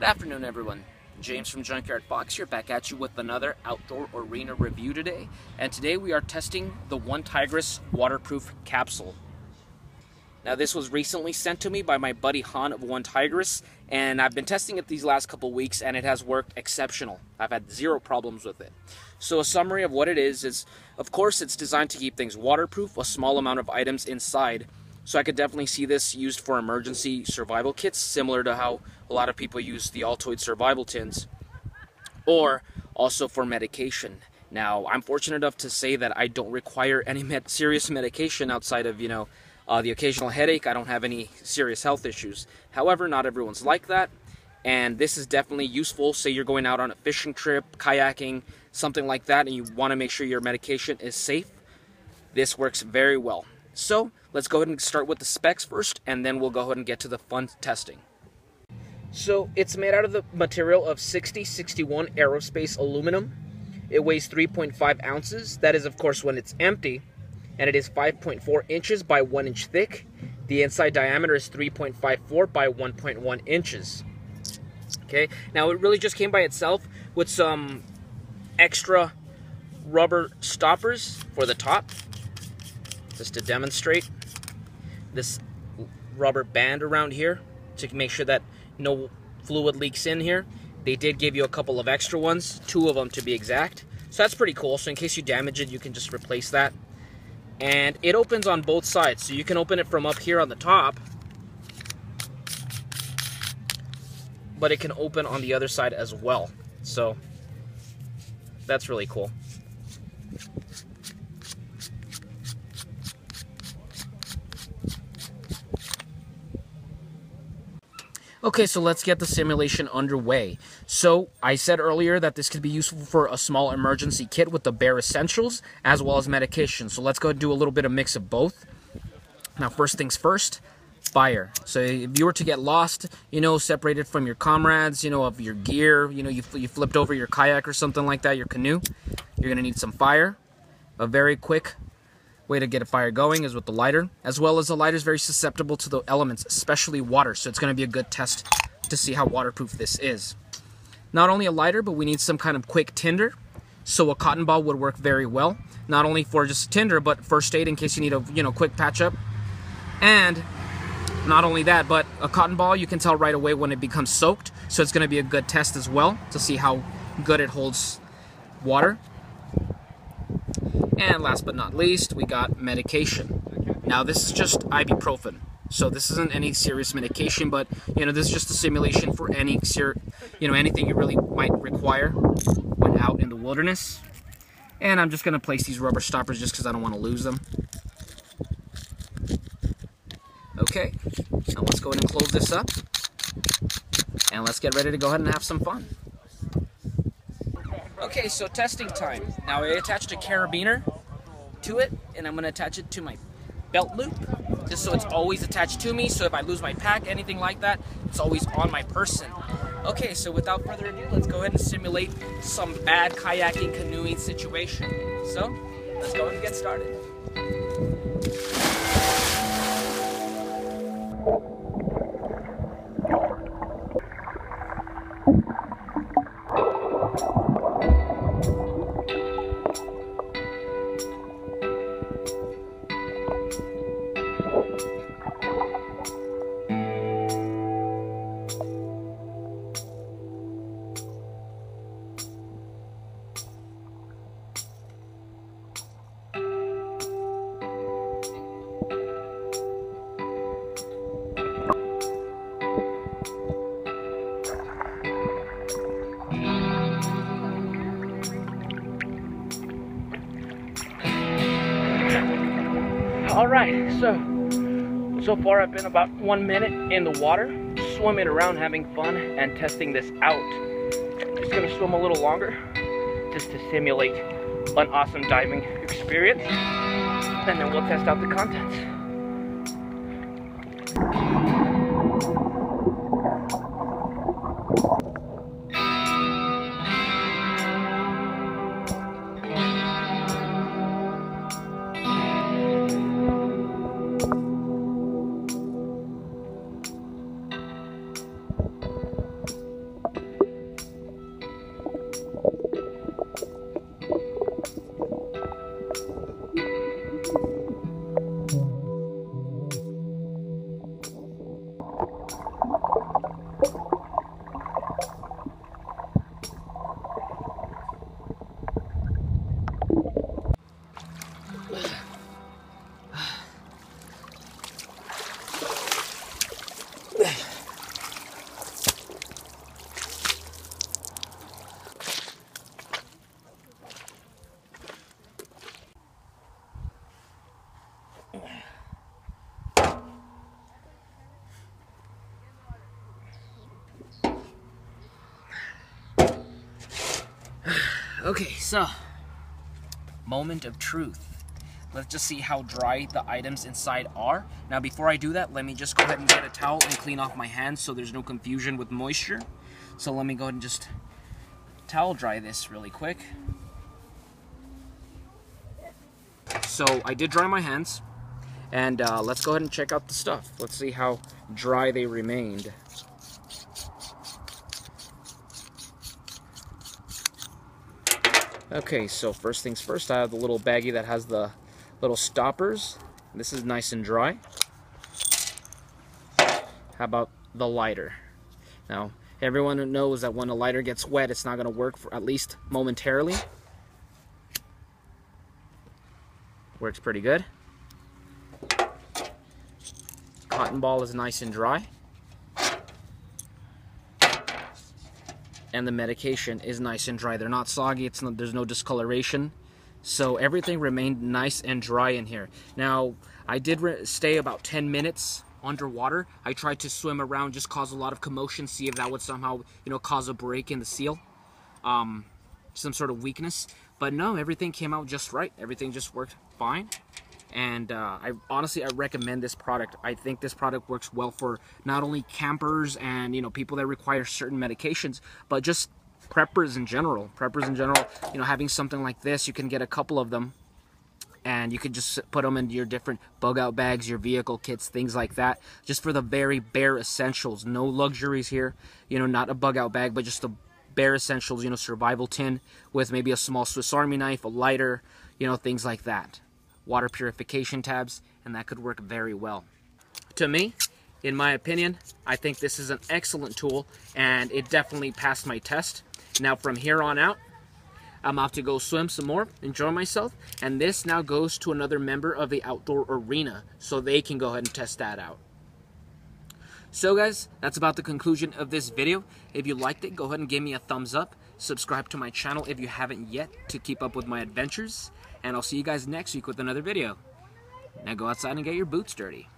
Good afternoon, everyone. James from Junkyard Fox here, back at you with another outdoor arena review today. And today we are testing the OneTigris waterproof capsule. Now, this was recently sent to me by my buddy Han of OneTigris, and I've been testing it these last couple weeks, and it has worked exceptional. I've had zero problems with it. So, a summary of what it is is, of course, it's designed to keep things waterproof, a small amount of items inside, so I could definitely see this used for emergency survival kits, similar to how a lot of people use the Altoid survival tins, or also for medication. Now, I'm fortunate enough to say that I don't require any med serious medication outside of, you know, uh, the occasional headache. I don't have any serious health issues. However, not everyone's like that, and this is definitely useful. Say you're going out on a fishing trip, kayaking, something like that, and you want to make sure your medication is safe. This works very well. So let's go ahead and start with the specs first, and then we'll go ahead and get to the fun testing. So it's made out of the material of 6061 aerospace aluminum. It weighs 3.5 ounces. That is, of course, when it's empty. And it is 5.4 inches by 1 inch thick. The inside diameter is 3.54 by 1.1 inches. Okay, now it really just came by itself with some extra rubber stoppers for the top just to demonstrate this rubber band around here to make sure that no fluid leaks in here. They did give you a couple of extra ones, two of them to be exact. So that's pretty cool. So in case you damage it, you can just replace that. And it opens on both sides. So you can open it from up here on the top. But it can open on the other side as well. So that's really cool. Okay, so let's get the simulation underway. So, I said earlier that this could be useful for a small emergency kit with the bare essentials as well as medication. So, let's go do a little bit of mix of both. Now, first things first, fire. So, if you were to get lost, you know, separated from your comrades, you know, of your gear, you know, you, you flipped over your kayak or something like that, your canoe, you're going to need some fire. A very quick way to get a fire going is with the lighter, as well as the lighter is very susceptible to the elements, especially water, so it's going to be a good test to see how waterproof this is. Not only a lighter, but we need some kind of quick tinder, so a cotton ball would work very well, not only for just tinder, but first aid in case you need a you know quick patch up. And not only that, but a cotton ball you can tell right away when it becomes soaked, so it's going to be a good test as well to see how good it holds water. And last but not least, we got medication. Now this is just ibuprofen. So this isn't any serious medication, but you know, this is just a simulation for any you know, anything you really might require when out in the wilderness. And I'm just gonna place these rubber stoppers just because I don't want to lose them. Okay, now let's go ahead and close this up. And let's get ready to go ahead and have some fun. Okay, so testing time. Now I attached a carabiner to it, and I'm gonna attach it to my belt loop, just so it's always attached to me, so if I lose my pack, anything like that, it's always on my person. Okay, so without further ado, let's go ahead and simulate some bad kayaking, canoeing situation. So, let's go and get started. All right, so, so far I've been about one minute in the water, swimming around, having fun, and testing this out. Just gonna swim a little longer, just to simulate an awesome diving experience, and then we'll test out the contents. Okay, so moment of truth. Let's just see how dry the items inside are. Now before I do that, let me just go ahead and get a towel and clean off my hands so there's no confusion with moisture. So let me go ahead and just towel dry this really quick. So I did dry my hands and uh, let's go ahead and check out the stuff. Let's see how dry they remained. Okay, so first things first, I have the little baggie that has the little stoppers. This is nice and dry. How about the lighter? Now, everyone knows that when a lighter gets wet, it's not going to work for at least momentarily. Works pretty good. Cotton ball is nice and dry. And the medication is nice and dry. They're not soggy. It's not, there's no discoloration. So everything remained nice and dry in here. Now, I did stay about 10 minutes underwater. I tried to swim around, just cause a lot of commotion, see if that would somehow, you know, cause a break in the seal. Um, some sort of weakness. But no, everything came out just right. Everything just worked fine. And uh, I honestly, I recommend this product. I think this product works well for not only campers and, you know, people that require certain medications, but just preppers in general. Preppers in general, you know, having something like this, you can get a couple of them and you can just put them into your different bug out bags, your vehicle kits, things like that, just for the very bare essentials. No luxuries here, you know, not a bug out bag, but just the bare essentials, you know, survival tin with maybe a small Swiss Army knife, a lighter, you know, things like that. Water purification tabs, and that could work very well. To me, in my opinion, I think this is an excellent tool, and it definitely passed my test. Now from here on out, I'm off to go swim some more, enjoy myself, and this now goes to another member of the outdoor arena so they can go ahead and test that out. So guys, that's about the conclusion of this video. If you liked it, go ahead and give me a thumbs up. Subscribe to my channel if you haven't yet to keep up with my adventures. And I'll see you guys next week with another video. Now go outside and get your boots dirty.